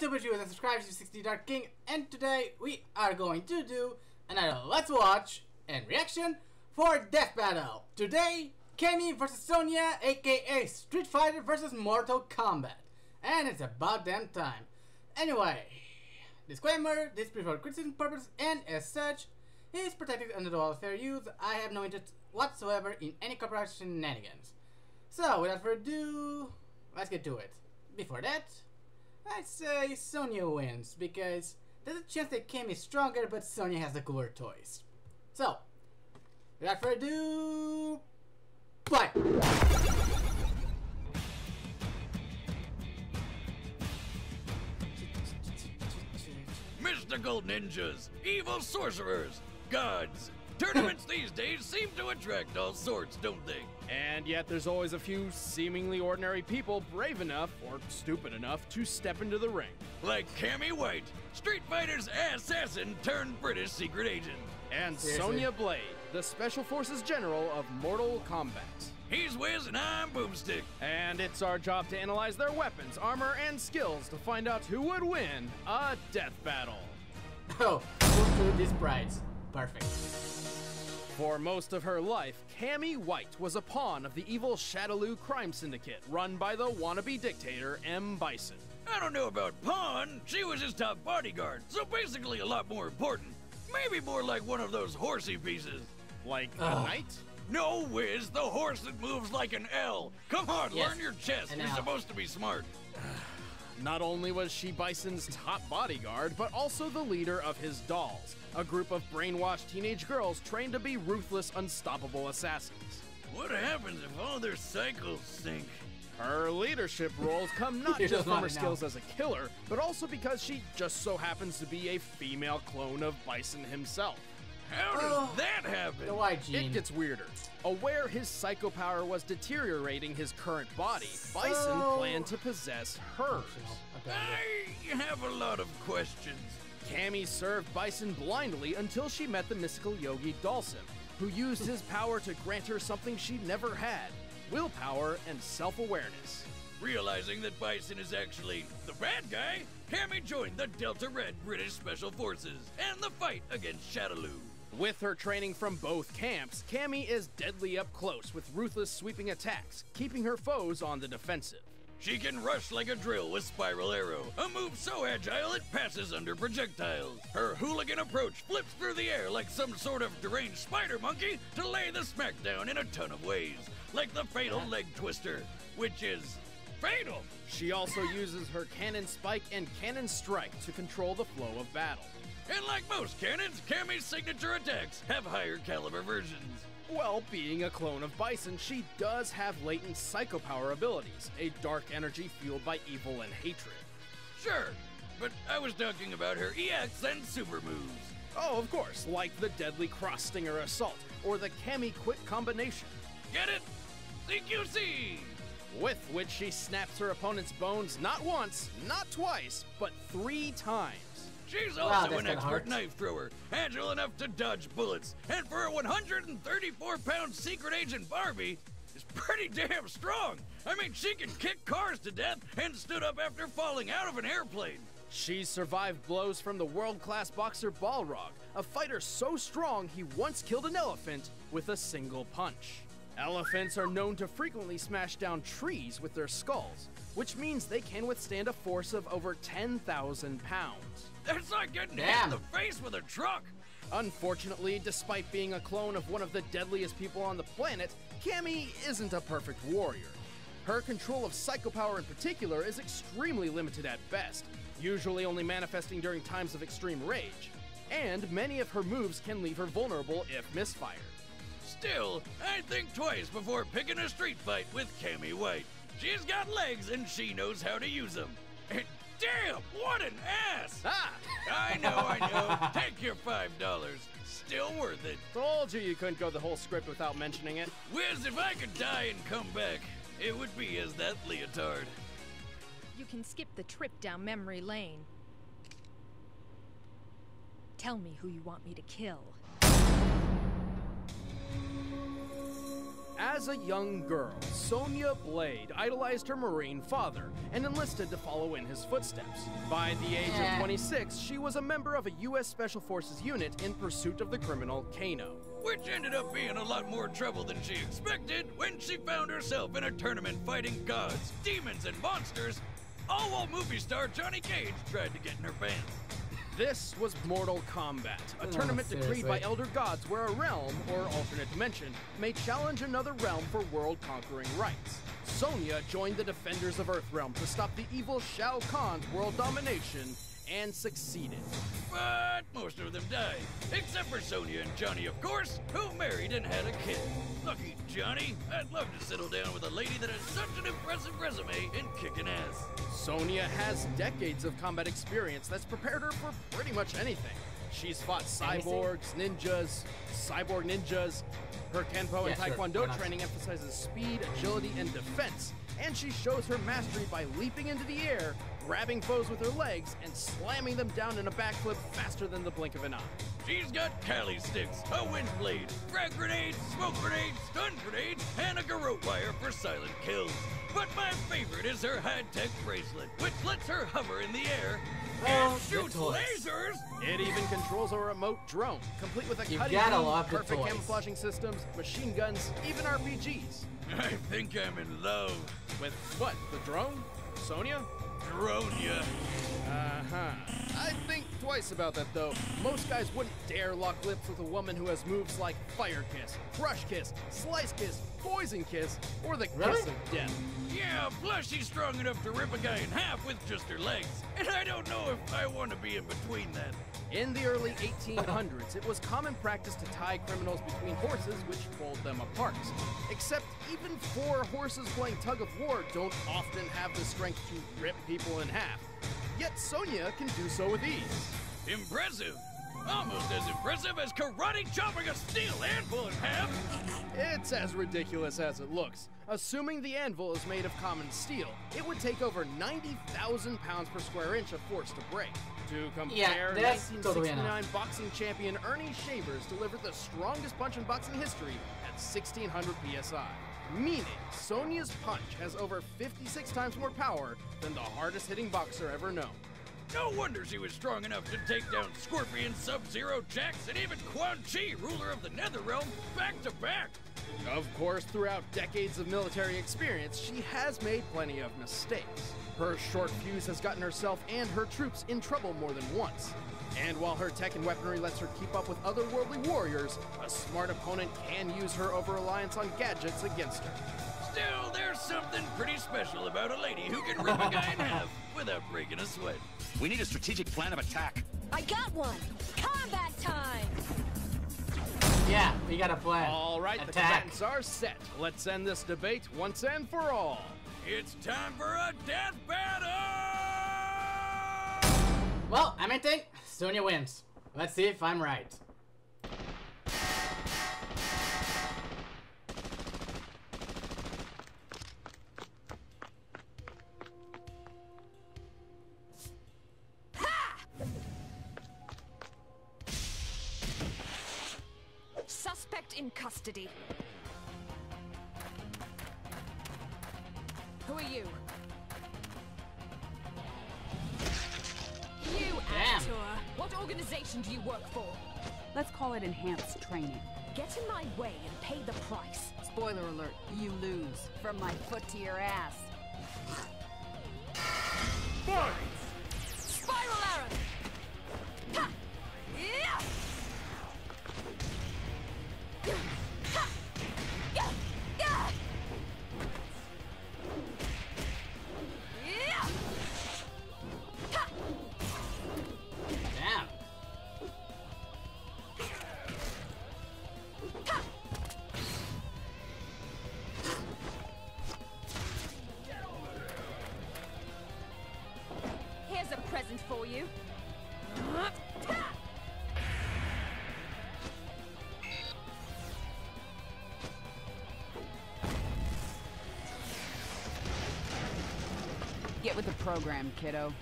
YouTube viewers and subscribers to 60 Dark King, and today we are going to do another Let's Watch and reaction for Death Battle. Today, Cammy vs Sonya, aka Street Fighter vs Mortal Kombat. And it's about damn time. Anyway, disclaimer, this is for criticism purposes and as such, is protected under of fair use. I have no interest whatsoever in any copyright shenanigans. So, without further ado, let's get to it. Before that, I'd say Sonya wins because there's a chance that Kim is stronger, but Sonya has the cooler toys. So, without further ado, play! Mystical ninjas, evil sorcerers, gods. Tournaments these days seem to attract all sorts, don't they? And yet there's always a few seemingly ordinary people brave enough, or stupid enough, to step into the ring. Like Cammy White, Street Fighter's assassin turned British secret agent. And Seriously. Sonya Blade, the Special Forces General of Mortal Kombat. He's Wiz and I'm Boomstick. And it's our job to analyze their weapons, armor, and skills to find out who would win a death battle. Oh, move through these brides. Perfect. For most of her life, Cammy White was a pawn of the evil Shadaloo crime syndicate run by the wannabe dictator M. Bison. I don't know about Pawn, she was his top bodyguard, so basically a lot more important. Maybe more like one of those horsey pieces. Like a Ugh. knight? No, Wiz, the horse that moves like an L. Come on, Yes, learn your chest. an You're L. supposed to be smart. Not only was she Bison's top bodyguard, but also the leader of his dolls, a group of brainwashed teenage girls trained to be ruthless, unstoppable assassins. What happens if all their cycles sink? Her leadership roles come not just from her wanna skills as a killer, but also because she just so happens to be a female clone of Bison himself. How does Oh, that happen? The white gene. It gets weirder. Aware his psycho power was deteriorating his current body, Bison So- planned to possess hers. I have a lot of questions. Cammy served Bison blindly until she met the mystical yogi Dhalsim, who used his power to grant her something she never had willpower and self awareness. Realizing that Bison is actually the bad guy, Cammy joined the Delta Red British Special Forces and the fight against Shadaloo. With her training from both camps, Cammy is deadly up close with ruthless sweeping attacks, keeping her foes on the defensive. She can rush like a drill with Spiral Arrow, a move so agile it passes under projectiles. Her hooligan approach flips through the air like some sort of deranged spider monkey to lay the smackdown in a ton of ways, like the fatal leg twister, which is fatal. She also uses her cannon spike and cannon strike to control the flow of battle. And like most cannons, Cammy's signature attacks have higher caliber versions. Well, being a clone of Bison, she does have latent psychopower abilities, a dark energy fueled by evil and hatred. Sure, but I was talking about her EX and super moves. Oh, of course, like the deadly cross stinger assault or the Cammy quick combination, Get it? CQC! with which she snaps her opponent's bones not once, not twice, but three times. She's also that's an expert hard. knife thrower, agile enough to dodge bullets, and for a 134 pound secret agent Barbie, is pretty damn strong. I mean, she can kick cars to death and stood up after falling out of an airplane. She survived blows from the world class boxer Balrog, a fighter so strong he once killed an elephant with a single punch. Elephants are known to frequently smash down trees with their skulls, which means they can withstand a force of over 10,000 pounds. That's like getting hit in the face with a truck. Unfortunately, despite being a clone of one of the deadliest people on the planet, Cammy isn't a perfect warrior. Her control of psycho power in particular is extremely limited at best, usually only manifesting during times of extreme rage. And many of her moves can leave her vulnerable if misfired. Still, I'd think twice before picking a street fight with Cammy White. She's got legs and she knows how to use them. And damn, what an ass! Ah! I know, I know. Take your five dollars. Still worth it. Told you you couldn't go the whole script without mentioning it. Wiz, if I could die and come back, it would be as that leotard. You can skip the trip down memory lane. Tell me who you want me to kill. As a young girl, Sonya Blade idolized her Marine father and enlisted to follow in his footsteps. By the age Yeah. of 26, she was a member of a U.S. Special Forces unit in pursuit of the criminal Kano. Which ended up being a lot more trouble than she expected when she found herself in a tournament fighting gods, demons, and monsters, all while movie star Johnny Cage tried to get in her pants. This was Mortal Kombat, a Oh, tournament decreed by elder gods where a realm, or alternate dimension, may challenge another realm for world conquering rights. Sonya joined the Defenders of Earthrealm to stop the evil Shao Kahn's world domination and succeeded. But most of them died, except for Sonya and Johnny, of course, who married and had a kid. Lucky Johnny, I'd love to settle down with a lady that has such an impressive resume in kicking ass. Sonya has decades of combat experience that's prepared her for pretty much anything. She's fought cyborgs, ninjas, cyborg ninjas. Her Kenpo Yeah, and Taekwondo why not? training emphasizes speed, agility, and defense. And she shows her mastery by leaping into the air, grabbing foes with her legs, and slamming them down in a backflip faster than the blink of an eye. She's got Kali sticks, a wind blade, frag grenades, smoke grenades, stun grenades, and a garrote wire for silent kills. But my favorite is her high-tech bracelet, which lets her hover in the air Oh, and the shoots lasers. It even controls a remote drone, complete with a You cutting gotta beam, perfect toys. camouflaging systems, machine guns, even RPGs. I think I'm in love. With what? The drone? Sonya? Drone ya. Uh huh. I think twice about that though. Most guys wouldn't dare lock lips with a woman who has moves like Fire Kiss, Brush Kiss, Slice Kiss, Poison Kiss, or the Really? Kiss of Death. Yeah, plus she's strong enough to rip a guy in half with just her legs. And I don't know if I want to be in between that. In the early 1800s, it was common practice to tie criminals between horses, which pulled them apart. Except even four horses playing tug of war don't often have the strength to rip people in half. Yet Sonya can do so with ease. Impressive. Almost as impressive as karate chopping a steel anvil in half. It's as ridiculous as it looks. Assuming the anvil is made of common steel, it would take over 90,000 pounds per square inch of force to break. To compare, that's totally 1969 enough. boxing champion Earnie Shavers delivered the strongest punch in boxing history at 1600 psi. Meaning, Sonya's punch has over 56 times more power than the hardest hitting boxer ever known. No wonder she was strong enough to take down Scorpion, Sub-Zero, Jax, and even Quan Chi, ruler of the Netherrealm, back to back. Of course, throughout decades of military experience, she has made plenty of mistakes. Her short fuse has gotten herself and her troops in trouble more than once. And while her tech and weaponry lets her keep up with otherworldly warriors, a smart opponent can use her over reliance on gadgets against her. Still, something pretty special about a lady who can rip a guy in half without breaking a sweat. We need a strategic plan of attack. I got one! Combat time! Yeah, we got a plan. All right, the Attack. combatants are set. Let's end this debate once and for all. It's time for a death battle! Well, I may think Sonya wins. Let's see if I'm right. Suspect in custody. Who are you? You, Damn. amateur. What organization do you work for? Let's call it enhanced training. Get in my way and pay the price. Spoiler alert, you lose. From my foot to your ass. Spiral with the program, kiddo.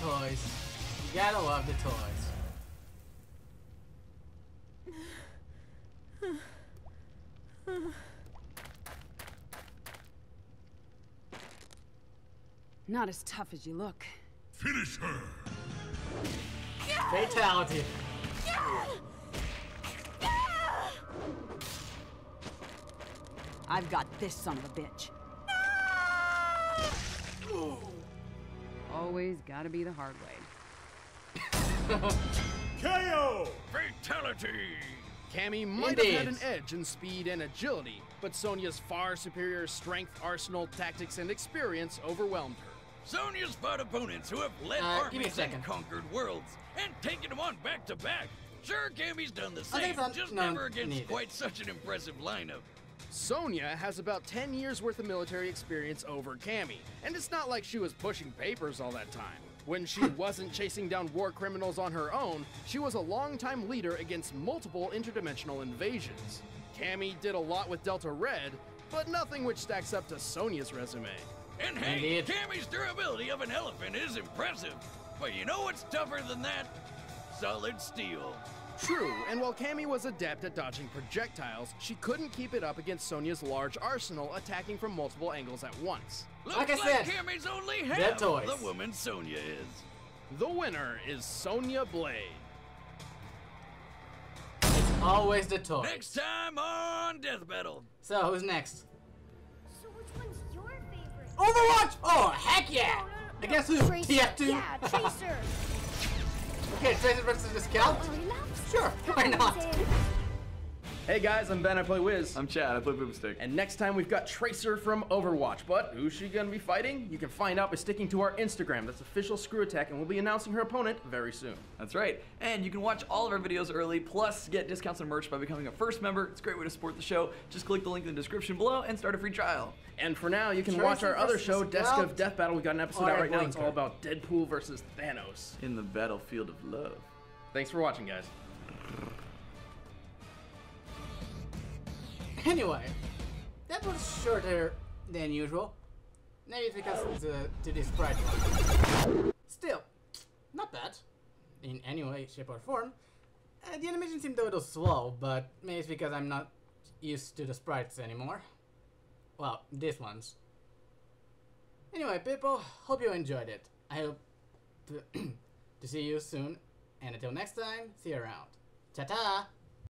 Toys. You gotta love the toys. Not as tough as you look. Finish her! Fatality. I've got this son of a bitch. Always gotta be the hard way. KO! Fatality! Cammy might have had an edge in speed and agility, but Sonya's far superior strength, arsenal, tactics, and experience overwhelmed her. Sonya's fought opponents who have led Uh, give armies second. and conquered worlds, and taken them on back to back. Sure, Cammy's done the same, think it's on- just no, never against neither. quite such an impressive lineup. Sonya has about 10 years worth of military experience over Cammy, and it's not like she was pushing papers all that time. When she wasn't chasing down war criminals on her own, she was a longtime leader against multiple interdimensional invasions. Cammy did a lot with Delta Red, but nothing which stacks up to Sonya's resume. And hey, Indeed. Cammy's durability of an elephant is impressive. But you know what's tougher than that? Solid steel. True, and while Cammy was adept at dodging projectiles, she couldn't keep it up against Sonya's large arsenal attacking from multiple angles at once. Looks Like I like said, Cammy's only they're half toys. the woman Sonya is. The winner is Sonya Blade. It's always the toy. Next time on Death Battle. So who's next? So which one's your favorite? Overwatch! Oh heck yeah! No, no, no, no. Against who? Tracer. TF2? Yeah, Tracer. okay, Tracer versus the Scout? He loves Sure, why not? Captain. Hey guys, I'm Ben, I play Wiz. I'm Chad. I play Boomstick. And next time we've got Tracer from Overwatch, but who's she gonna be fighting? You can find out by sticking to our Instagram. That's official ScrewAttack, and we'll be announcing her opponent very soon. That's right. And you can watch all of our videos early, plus get discounts on merch by becoming a first member. It's a great way to support the show. Just click the link in the description below and start a free trial. And for now, you can Tracer watch our other show, Desk Scout of Death Battle. We've got an episode or out right now. It's all about Deadpool versus Thanos. In the battlefield of love. Thanks for watching, guys. Anyway, that was shorter than usual. Maybe because uh, to this one. Still, not bad. In any way, shape, or form. Uh, the animation seemed a little slow, but maybe it's because I'm not used to the sprites anymore. Well, these ones. Anyway, people, hope you enjoyed it. I hope to, to see you soon, and until next time, see you around. Ta-ta!